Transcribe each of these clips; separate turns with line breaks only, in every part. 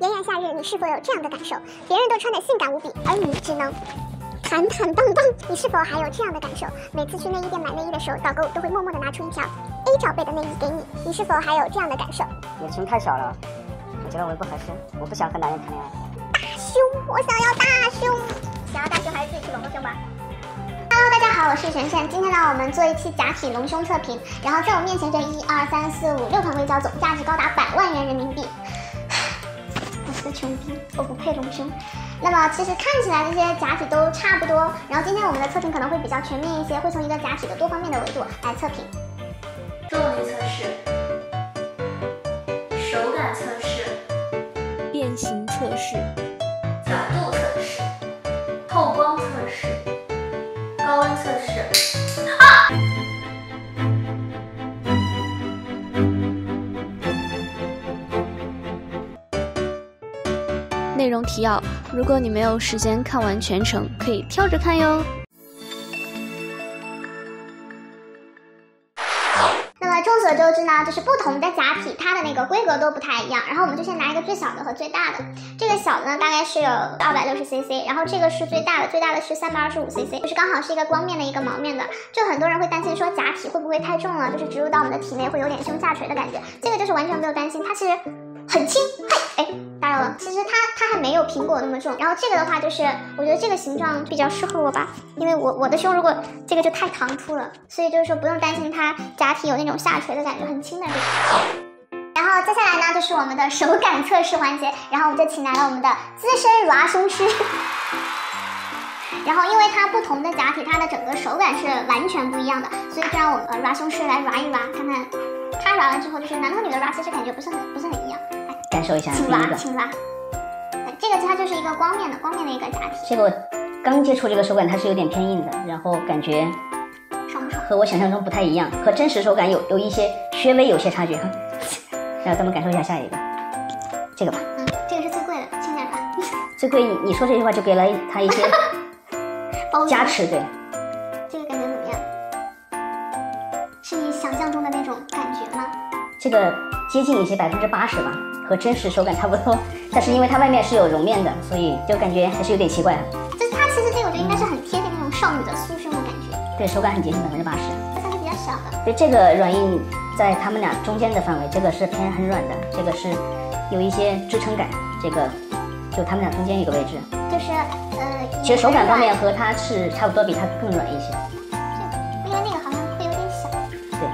炎炎夏日，你是否有这样的感受？别人都穿得性感无比，而你只能坦坦荡荡。你是否还有这样的感受？每次去内衣店买内衣的时候，导购都会默默地拿出一条 A 罩杯的内衣给你。你是否还有这样的感受？
你的胸太小了，我觉得我不合适，我不想和男人谈恋爱。
大胸，我想要大胸。想要大胸还是自己去隆个胸吧。Hello，大家好，我是璇璇。今天呢，我们做一期假体隆胸测评。然后在我面前这一二三四五六款硅胶，总价值高达百万元人民币。穷逼，我不配隆胸。那么其实看起来这些假体都差不多。然后今天我们的测评可能会比较全面一些，会从一个假体的多方面的维度来测评。
重力测试、手感测试、
变形测试、
角度测试、透光测试、高温测试。
内容提要：如果你没有时间看完全程，可以跳着看哟。
那么众所周知呢，就是不同的假体，它的那个规格都不太一样。然后我们就先拿一个最小的和最大的。这个小的呢，大概是有二百六十 cc，然后这个是最大的，最大的是三百二十五 cc，就是刚好是一个光面的一个毛面的。就很多人会担心说假体会不会太重了，就是植入到我们的体内会有点胸下垂的感觉。这个就是完全不用担心，它其实很轻。它它还没有苹果那么重。然后这个的话，就是我觉得这个形状比较适合我吧，因为我我的胸如果这个就太唐突了，所以就是说不用担心它假体有那种下垂的感觉，很轻的这个。然后接下来呢，就是我们的手感测试环节，然后我们就请来了我们的资深 RA 胸师。然后因为它不同的假体，它的整个手感是完全不一样的，所以就让我们呃 RA 胸师来 RA 一 RA，看看他 RA 完之后，就是男和女的 RA 其实感觉不是很不是很一样。来
感受一下
请
第一
RA，
个，
请 RA。哎这个它就是一个光面的光面的一个假体，
这个我刚接触这个手感，它是有点偏硬的，然后感觉
爽不爽？
和我想象中不太一样，和真实手感有有一些稍微有些差距哈。然后咱们感受一下下一个，这个吧，
嗯，这个是最贵的，轻点吧。
最贵你你说这句话就给了他一些
包
加持，对，
这个感觉怎么样？是你想象中的那种感觉吗？
这个接近一些百分之八十吧，和真实手感差不多，但是因为它外面是有绒面的，所以就感觉还是有点奇怪。
就是它其实这个我觉得应该是很贴近那种少女的酥胸的感觉，
对，手感很接近百分之八十。
它算是比较小的。
对，这个软硬在它们俩中间的范围，这个是偏很软的，这个是有一些支撑感，这个就它们俩中间一个位置。
就是呃，
其实手感方面和它是差不多，比它更软一些。
因为那个好像会有点小，
对，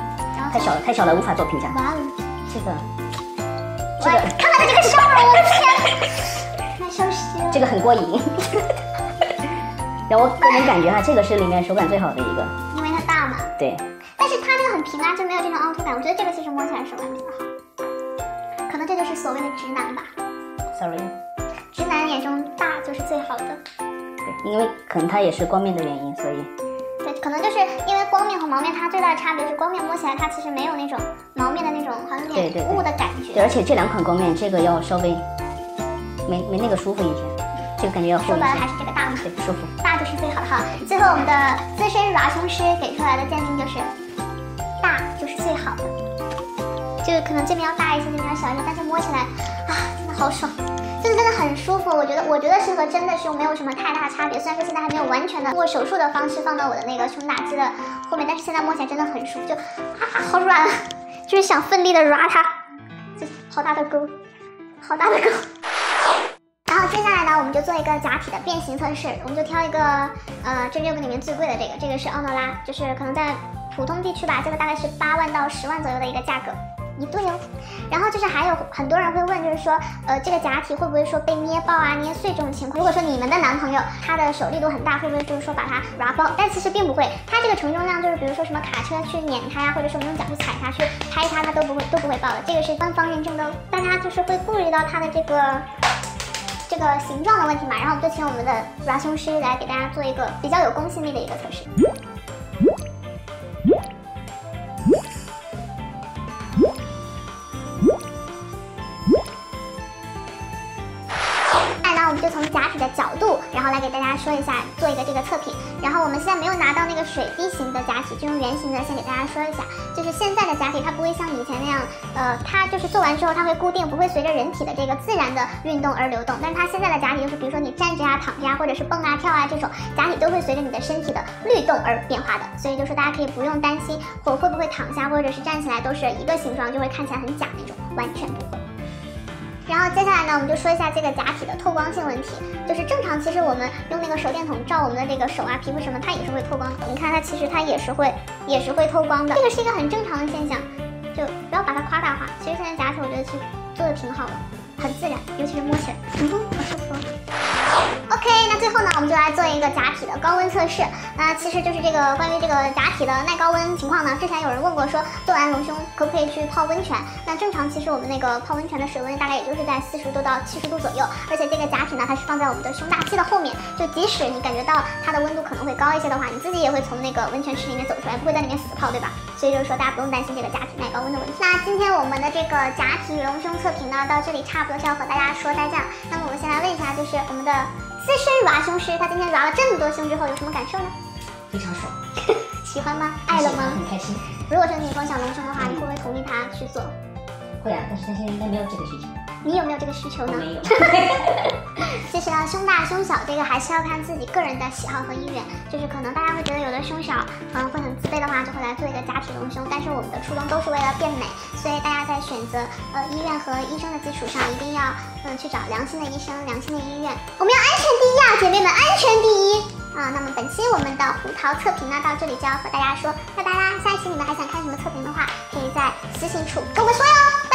太小了，太小了，无法做评价。
哇哦，
这个
这个看到的这个笑容，我的天，太羞耻了。
这个很过瘾。然后我个人感觉哈，这个是里面手感最好的一个。
因为它大嘛，
对，
但是它这个很平啊，就没有这种凹凸感。我觉得这个其实摸起来手感比较好，可能这就是所谓的直男吧。
sorry，
直男眼中大就是最好的。
对，因为可能它也是光面的原因，所以
对，可能就是因为光面和毛面它最大的差别是光面摸起来它其实没有那种毛面的那种好像有
对对对
点雾的感
对，
觉。
而且这两款光面，这个要稍微没没那个舒服一些，这个感觉要
说白了还，是这个大嘛。
对，舒服。
大就是最好的哈。最后我们的资深 RA 胸师给出来的鉴定就是，大就是最好的。就可能这边要大一些，这边要小一些，但是摸起来啊，真的好爽，就是真的很舒服。我觉得，我觉得是和真的胸没有什么太大的差别。虽然说现在还没有完全的通过手术的方式放到我的那个胸大肌的后面，但是现在摸起来真的很舒服，就啊好软啊，就是想奋力的 RA 它，这好大的沟，好大的沟。然后接下来呢，我们就做一个假体的变形测试，我们就挑一个呃这六个里面最贵的这个，这个是奥诺拉，就是可能在普通地区吧，这个大概是八万到十万左右的一个价格。一对哦，然后就是还有很多人会问，就是说，呃，这个假体会不会说被捏爆啊、捏碎这种情况？如果说你们的男朋友他的手力度很大，会不会就是说把它拉爆？但其实并不会，它这个承重量就是比如说什么卡车去碾它呀，或者是我们用脚去踩它、去拍它，它都不会都不会爆的。这个是官方认证的，大家就是会顾虑到它的这个。这个形状的问题嘛，然后我们就请我们的 RA 胸师来给大家做一个比较有公信力的一个测试。后来给大家说一下，做一个这个测评。然后我们现在没有拿到那个水滴型的假体，就用圆形的先给大家说一下，就是现在的假体它不会像以前那样，呃，它就是做完之后它会固定，不会随着人体的这个自然的运动而流动。但是它现在的假体就是，比如说你站着啊、躺着啊，或者是蹦啊、跳啊这种假体都会随着你的身体的律动而变化的。所以就是大家可以不用担心，我会不会躺下或者是站起来都是一个形状，就会看起来很假那种，完全不会。然后接下来呢，我们就说一下这个假体的透光性问题。就是正常，其实我们用那个手电筒照我们的这个手啊、皮肤什么，它也是会透光的。你看它其实它也是会，也是会透光的。这个是一个很正常的现象，就不要把它夸大化。其实现在假体我觉得其实做的挺好的，很自然，尤其是摸起来，嗯哼，好舒服。后呢，我们就来做一个假体的高温测试。那其实就是这个关于这个假体的耐高温情况呢，之前有人问过说，做完隆胸可不可以去泡温泉？那正常其实我们那个泡温泉的水温大概也就是在四十度到七十度左右，而且这个假体呢，它是放在我们的胸大肌的后面，就即使你感觉到它的温度可能会高一些的话，你自己也会从那个温泉池里面走出来，不会在里面死泡，对吧？所以就是说大家不用担心这个假体耐高温的问题。那今天我们的这个假体隆胸测评呢，到这里差不多就要和大家说再见了。那么我们先来问一下，就是我们的。资深娃胸师，他今天娃了这么多胸之后有什么感受呢？
非常爽，
喜欢吗？爱了吗？
很开心。
如果说你以后想隆胸的话，你会不会同意他去做？
会啊，但是他现在应该没有这个需求。
你有没有这个需求呢？
没有。
其实呢，胸大胸小这个还是要看自己个人的喜好和意愿。就是可能大家会觉得有的胸小，嗯，会很自卑的话，就会来做一个假体隆胸。但是我们的初衷都是为了变美，所以大家在选择呃医院和医生的基础上，一定要嗯去找良心的医生、良心的医院。我们要安全第一啊，姐妹们，安全第一啊！那么本期我们的胡桃测评呢，到这里就要和大家说拜拜啦。下一期你们还想看什么测评的话，可以在私信处跟我们说哟。